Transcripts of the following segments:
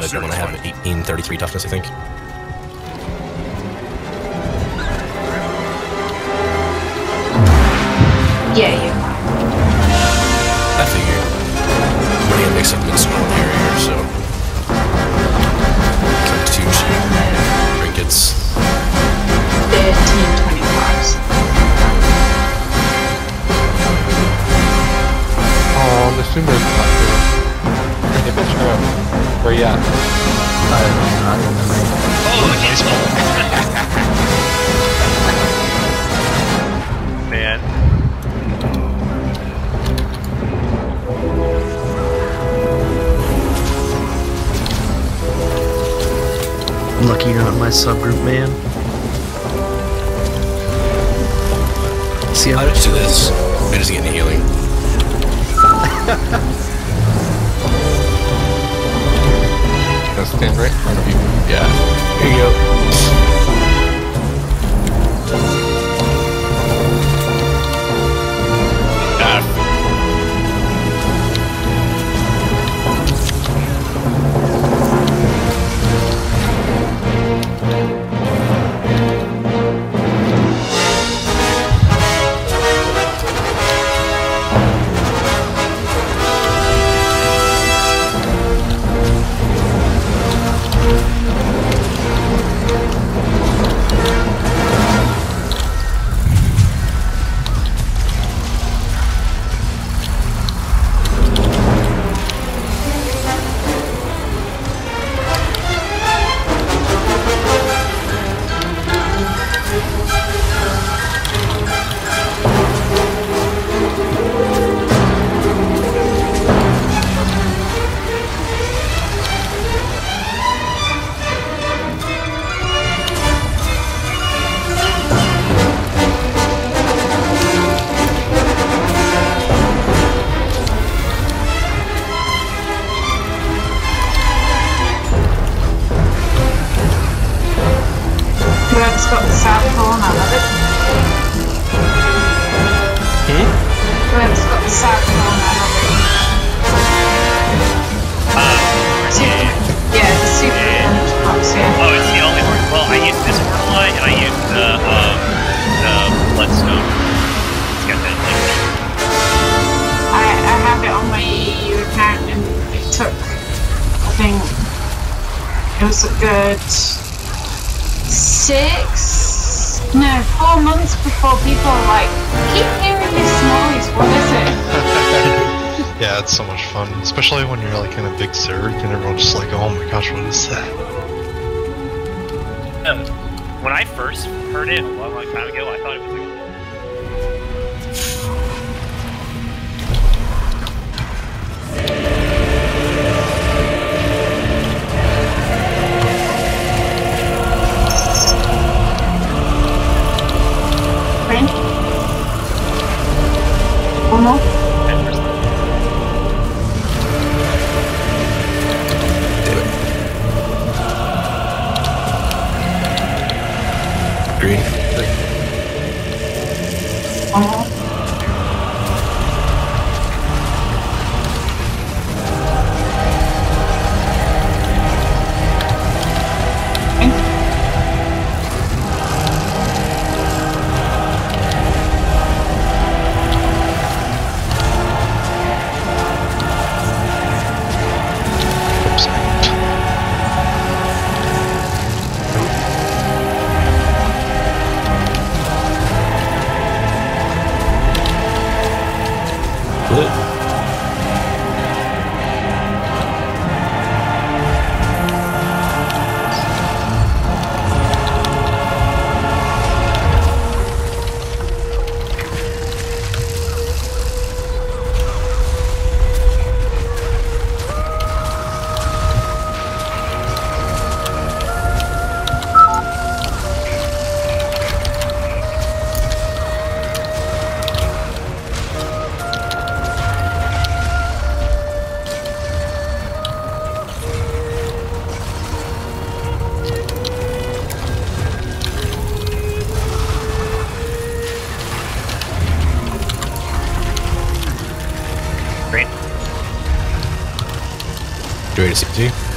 Just to verify again, uh, when I have 1833 toughness, I think. Yeah, you are. I figured. Money a mix of midsummer barrier, so. Like two cheap trinkets. 1325s. Oh, the sumo's not here. Hey, bitch, where you at? Oh, nice Man. Lucky you're not in my subgroup, man. See how I'll how just do this. I just get any healing. Right in front of you. Yeah. Zerg and everyone's just like, oh my gosh, what is that? uh, when I first heard it a long, long time ago, I thought it was like, Green? Joey to 60.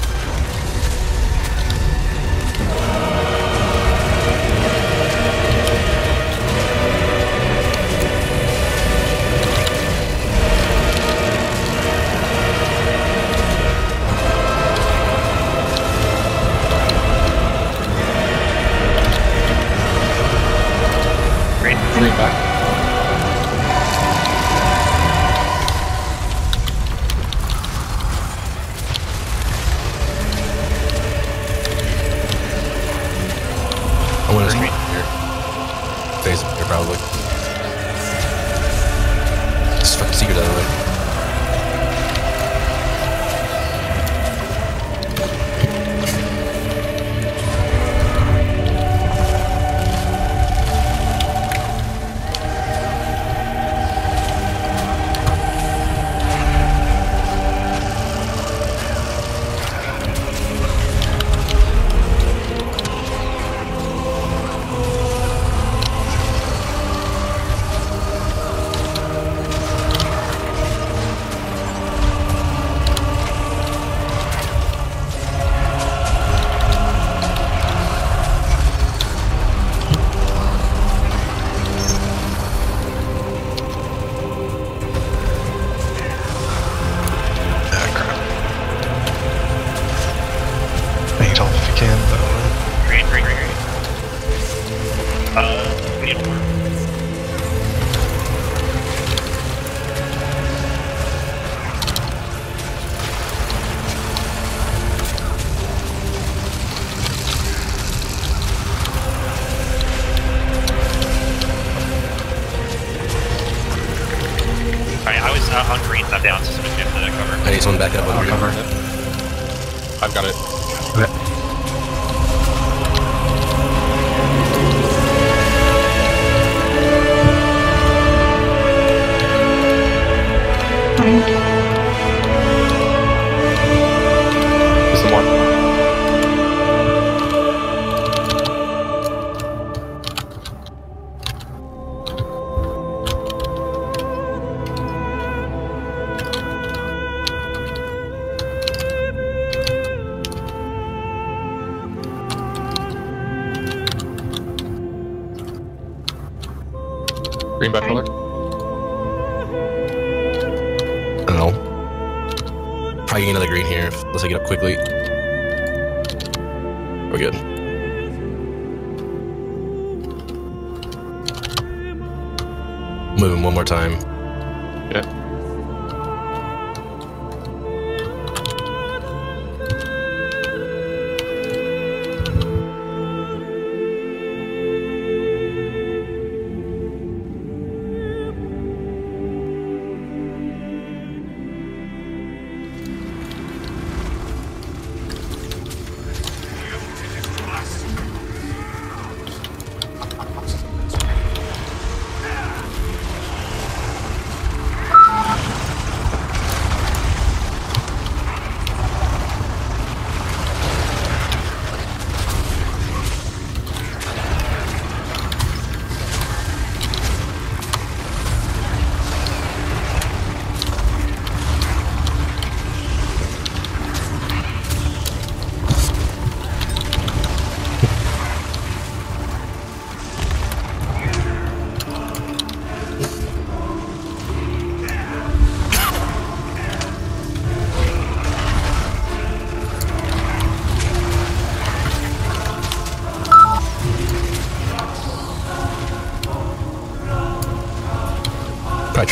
Uh, on green, I'm down, so somebody's gonna have to cover. I need someone back up on I'll green. cover. I've got it. Okay. There's back. I don't know. Probably another green here unless I get up quickly. We're good. Moving one more time.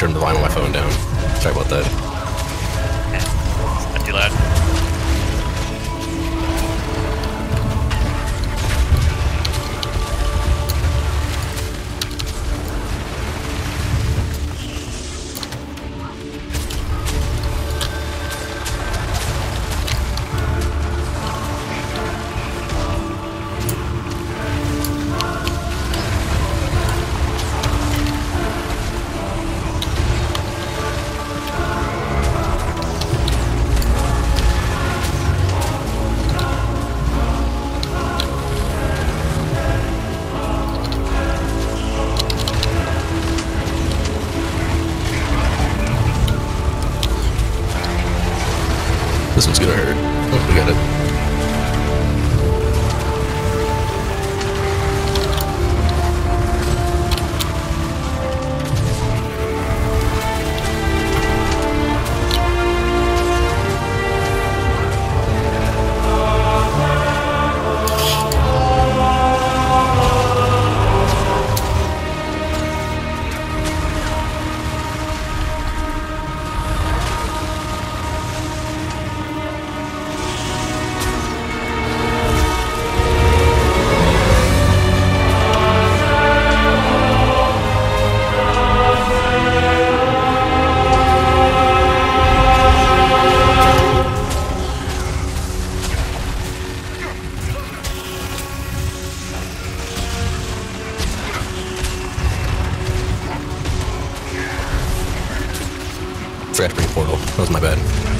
Turned the volume on my phone down. Sorry about that. This one's gonna hurt. Oh, we got it. Bring portal. That was my bad.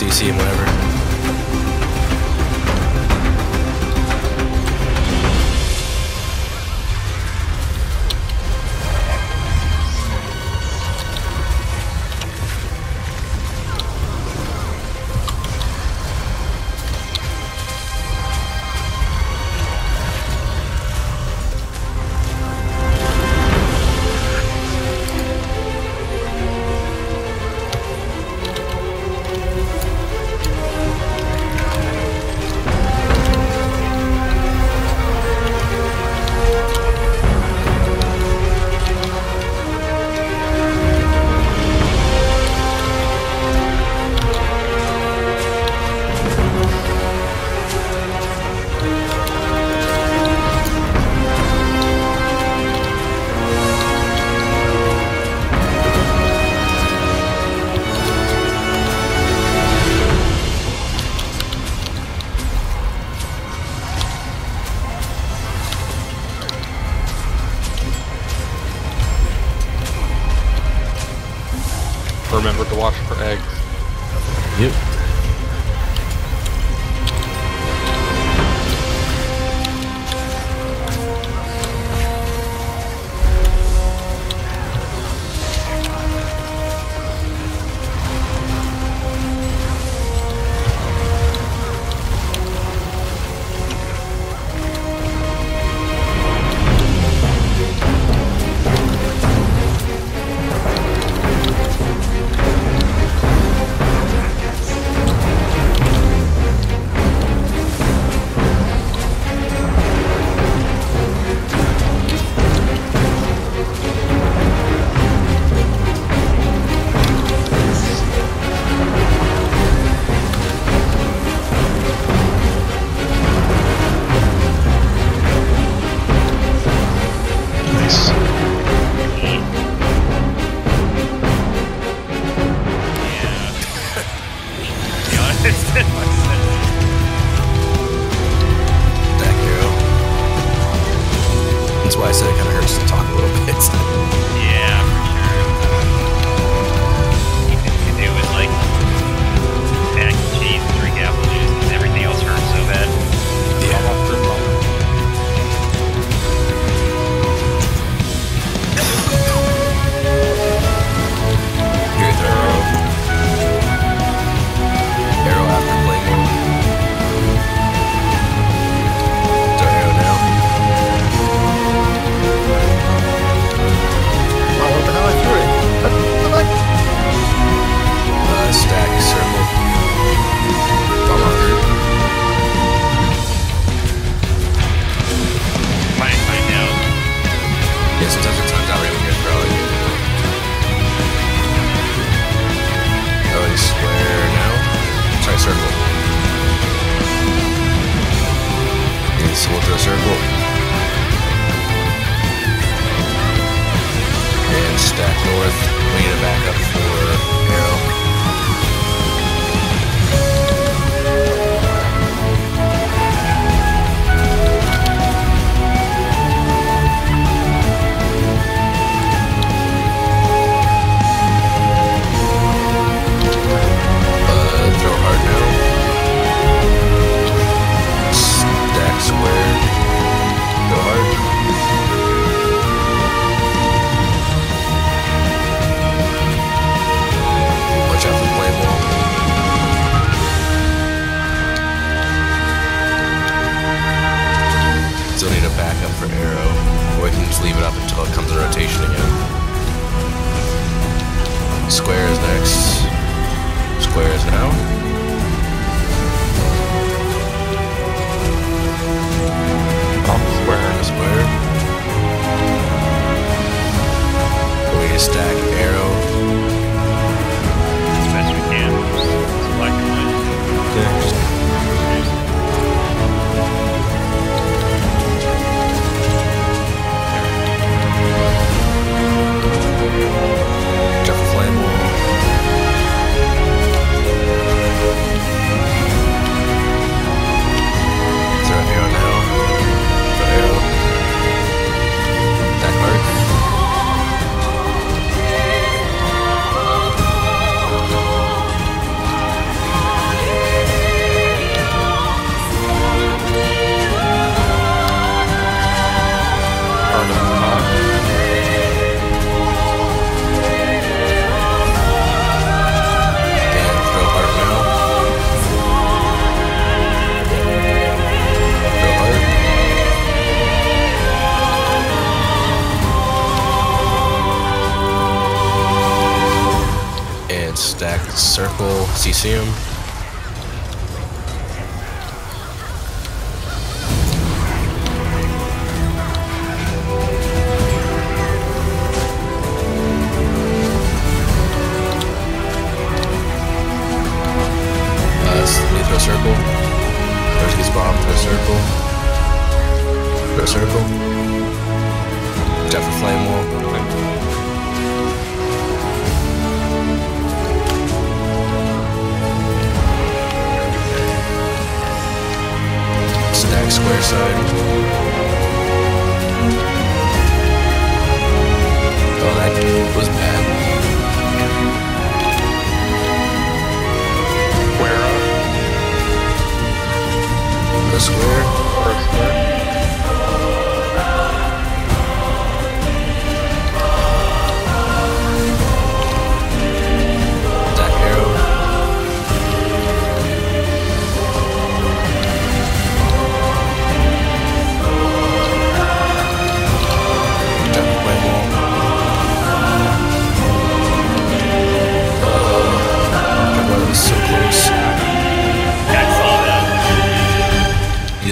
CC him whenever.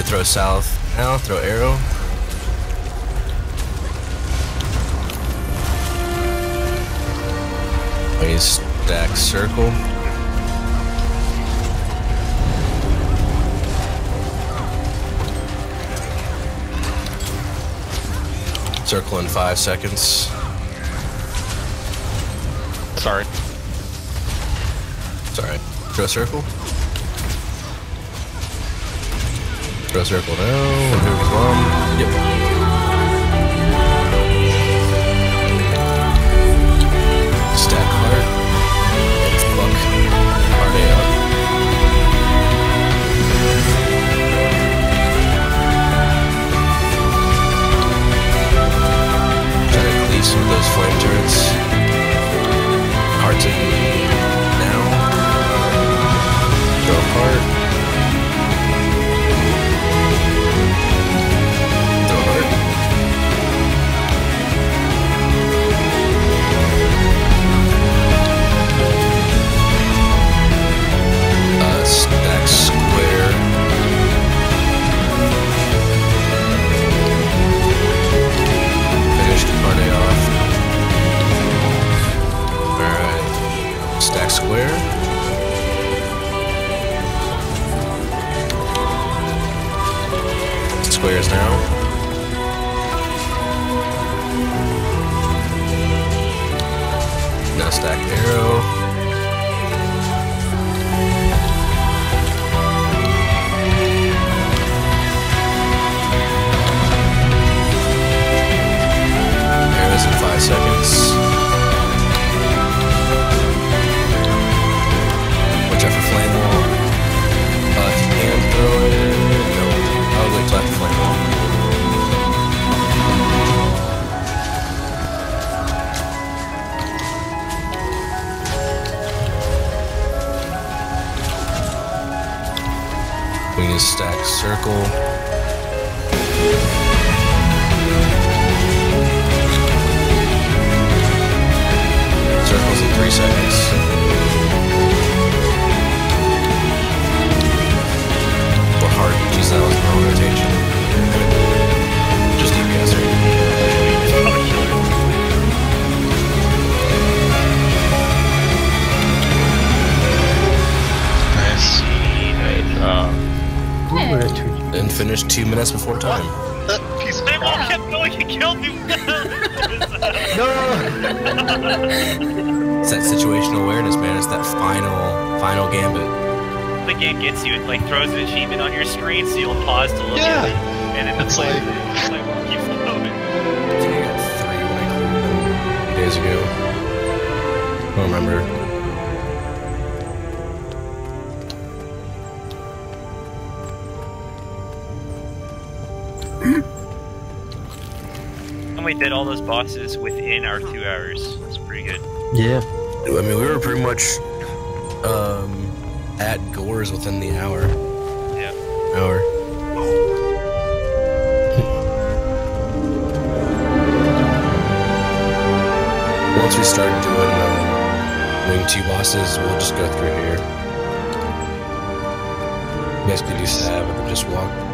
throw south. Now throw arrow. Ways stack circle. Circle in five seconds. Sorry. Sorry. Throw circle. Throw circle now. We'll move bomb. Yep. Stack heart. And fuck. Heart A up. Try to cleave some of those flame turrets. Hearts in awareness, that final, final gambit. the game gets you. It like throws an achievement on your screen, so you'll pause to look Yeah. at it, and then It's play like- it. like keep flowing. I think I got three when I cleared them days ago. I don't remember. And we did all those bosses within our two hours. It's pretty good. Yeah. I mean, we were pretty much um, at Gore's within the hour. Yeah. Hour. Once we start doing um, Wing 2 bosses, we'll just go through here. Basically do stab and just walk.